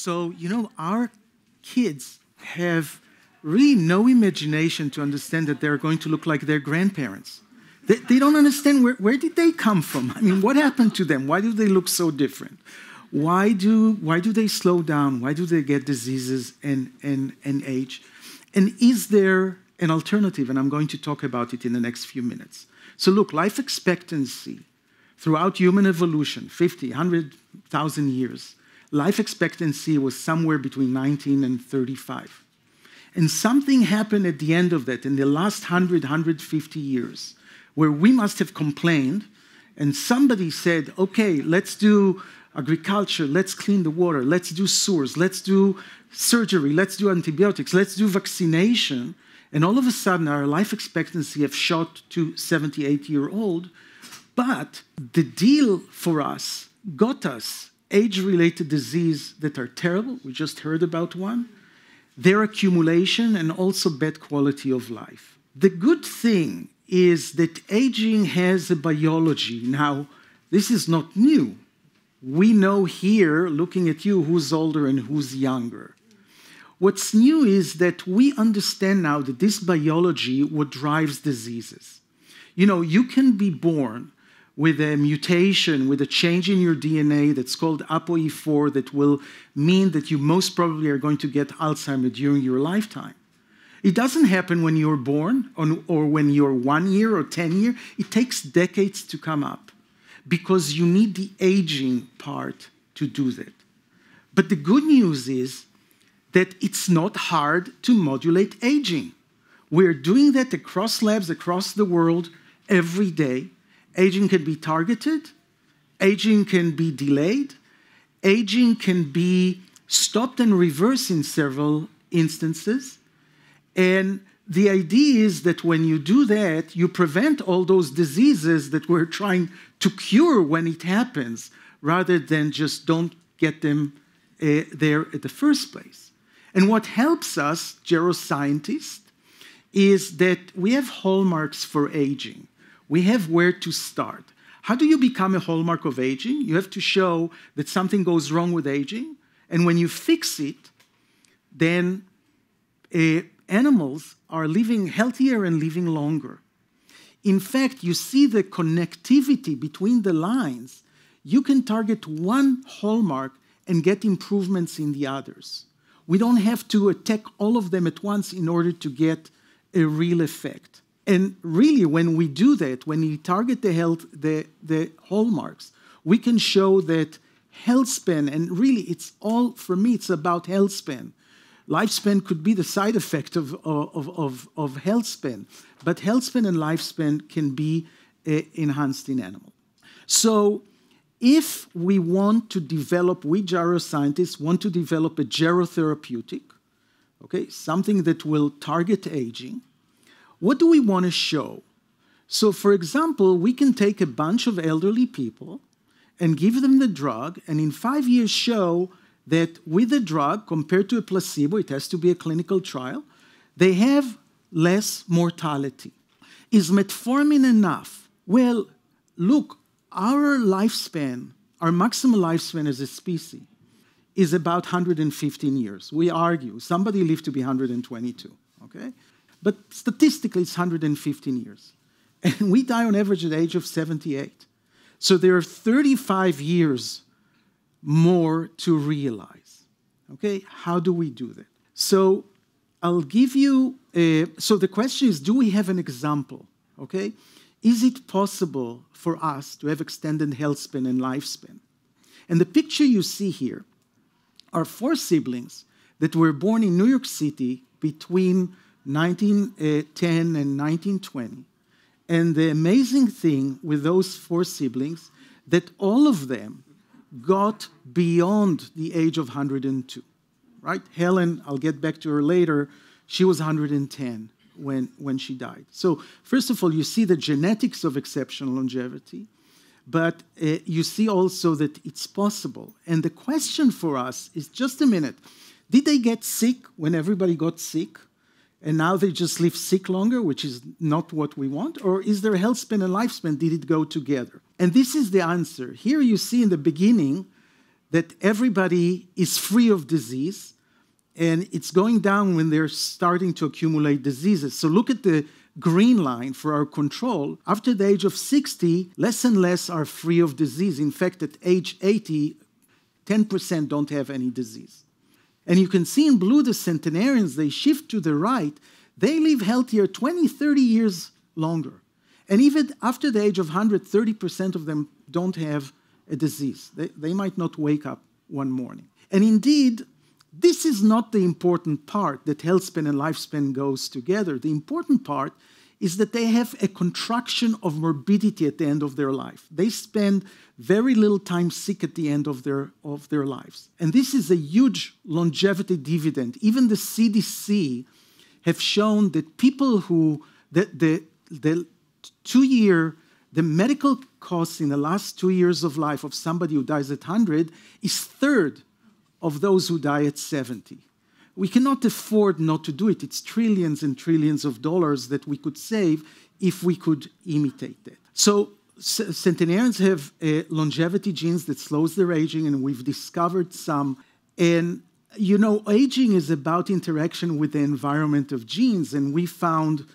So, you know, our kids have really no imagination to understand that they're going to look like their grandparents. They, they don't understand where, where did they come from? I mean, what happened to them? Why do they look so different? Why do, why do they slow down? Why do they get diseases and, and, and age? And is there an alternative? And I'm going to talk about it in the next few minutes. So, look, life expectancy throughout human evolution 50, 100,000 years life expectancy was somewhere between 19 and 35. And something happened at the end of that in the last 100, 150 years where we must have complained and somebody said, okay, let's do agriculture, let's clean the water, let's do sewers, let's do surgery, let's do antibiotics, let's do vaccination. And all of a sudden, our life expectancy have shot to 78 year old. But the deal for us got us age related disease that are terrible. We just heard about one, their accumulation, and also bad quality of life. The good thing is that aging has a biology. Now, this is not new. We know here, looking at you, who's older and who's younger. What's new is that we understand now that this biology what drives diseases. You know, you can be born with a mutation, with a change in your DNA that's called ApoE4 that will mean that you most probably are going to get Alzheimer's during your lifetime. It doesn't happen when you're born or when you're one year or 10 years. It takes decades to come up because you need the aging part to do that. But the good news is that it's not hard to modulate aging. We're doing that across labs across the world every day. Aging can be targeted, aging can be delayed, aging can be stopped and reversed in several instances. And the idea is that when you do that, you prevent all those diseases that we're trying to cure when it happens, rather than just don't get them uh, there at the first place. And what helps us, geroscientists, is that we have hallmarks for aging we have where to start. How do you become a hallmark of aging? You have to show that something goes wrong with aging, and when you fix it, then uh, animals are living healthier and living longer. In fact, you see the connectivity between the lines. You can target one hallmark and get improvements in the others. We don't have to attack all of them at once in order to get a real effect. And really, when we do that, when we target the health, the, the hallmarks, we can show that health span, and really, it's all, for me, it's about health span. Lifespan could be the side effect of, of, of, of health span, but health span and lifespan can be uh, enhanced in animal. So, if we want to develop, we geroscientists want to develop a gerotherapeutic, okay, something that will target aging, what do we want to show? So, for example, we can take a bunch of elderly people and give them the drug, and in five years show that with the drug, compared to a placebo, it has to be a clinical trial, they have less mortality. Is metformin enough? Well, look, our lifespan, our maximum lifespan as a species, is about 115 years. We argue. Somebody lived to be 122, okay? But statistically, it's 115 years. And we die on average at the age of 78. So there are 35 years more to realize. Okay, how do we do that? So I'll give you, a, so the question is do we have an example? Okay, is it possible for us to have extended health span and lifespan? And the picture you see here are four siblings that were born in New York City between 1910 and 1920. And the amazing thing with those four siblings that all of them got beyond the age of 102. Right? Helen, I'll get back to her later, she was 110 when, when she died. So, first of all, you see the genetics of exceptional longevity, but uh, you see also that it's possible. And the question for us is just a minute did they get sick when everybody got sick? And now they just live sick longer, which is not what we want? Or is their health span and lifespan, did it go together? And this is the answer. Here you see in the beginning that everybody is free of disease, and it's going down when they're starting to accumulate diseases. So look at the green line for our control. After the age of 60, less and less are free of disease. In fact, at age 80, 10% don't have any disease. And you can see in blue the centenarians, they shift to the right, they live healthier 20, 30 years longer. And even after the age of 100, 30% of them don't have a disease. They, they might not wake up one morning. And indeed, this is not the important part that health span and lifespan goes together. The important part is that they have a contraction of morbidity at the end of their life. They spend very little time sick at the end of their, of their lives. And this is a huge longevity dividend. Even the CDC have shown that people who, the, the, the two year, the medical costs in the last two years of life of somebody who dies at 100 is third of those who die at 70. We cannot afford not to do it. It's trillions and trillions of dollars that we could save if we could imitate that. So centenarians have uh, longevity genes that slows their aging, and we've discovered some. And you know, aging is about interaction with the environment of genes, and we found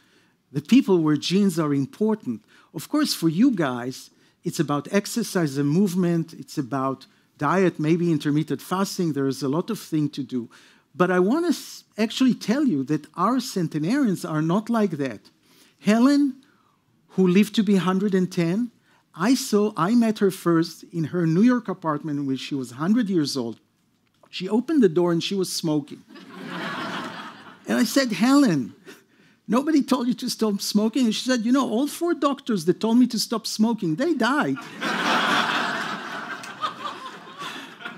the people where genes are important. Of course, for you guys, it's about exercise and movement, it's about diet, maybe intermittent fasting. There's a lot of thing to do. But I want to actually tell you that our centenarians are not like that. Helen, who lived to be 110, I saw, I met her first in her New York apartment when she was 100 years old. She opened the door and she was smoking. and I said, Helen, nobody told you to stop smoking? And she said, You know, all four doctors that told me to stop smoking, they died.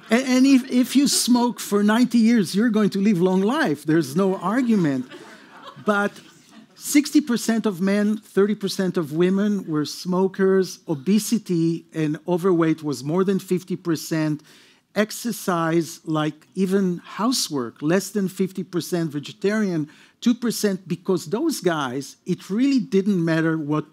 And, and if, if you smoke for 90 years, you're going to live long life. There's no argument. But 60% of men, 30% of women were smokers. Obesity and overweight was more than 50%. Exercise, like even housework, less than 50% vegetarian, 2%, because those guys, it really didn't matter what,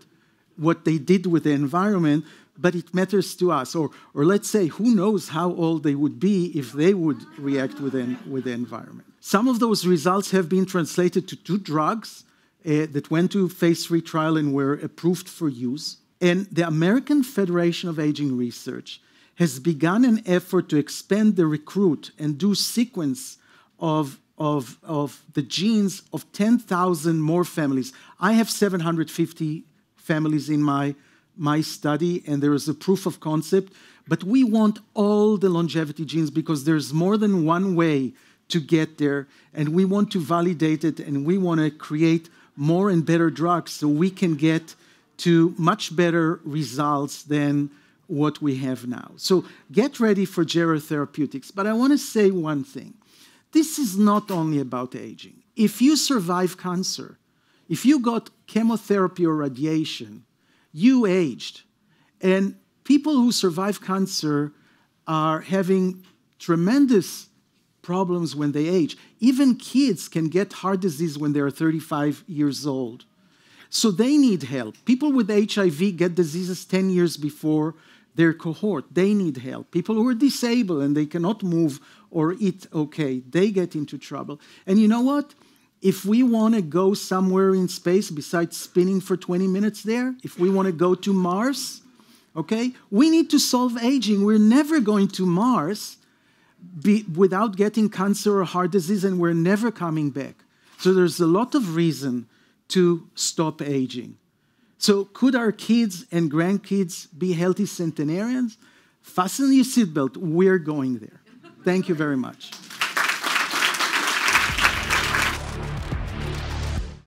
what they did with the environment but it matters to us. Or, or let's say, who knows how old they would be if they would react with, within, with the environment. Some of those results have been translated to two drugs uh, that went to phase three trial and were approved for use. And the American Federation of Aging Research has begun an effort to expand the recruit and do sequence of, of, of the genes of 10,000 more families. I have 750 families in my my study, and there is a proof of concept. But we want all the longevity genes because there's more than one way to get there, and we want to validate it, and we want to create more and better drugs so we can get to much better results than what we have now. So get ready for gerotherapeutics. But I want to say one thing this is not only about aging. If you survive cancer, if you got chemotherapy or radiation, you aged. And people who survive cancer are having tremendous problems when they age. Even kids can get heart disease when they're 35 years old. So they need help. People with HIV get diseases 10 years before their cohort. They need help. People who are disabled and they cannot move or eat okay, they get into trouble. And you know what? If we want to go somewhere in space besides spinning for 20 minutes there, if we want to go to Mars, okay, we need to solve aging. We're never going to Mars be, without getting cancer or heart disease, and we're never coming back. So there's a lot of reason to stop aging. So could our kids and grandkids be healthy centenarians? Fasten your seatbelt. We're going there. Thank you very much.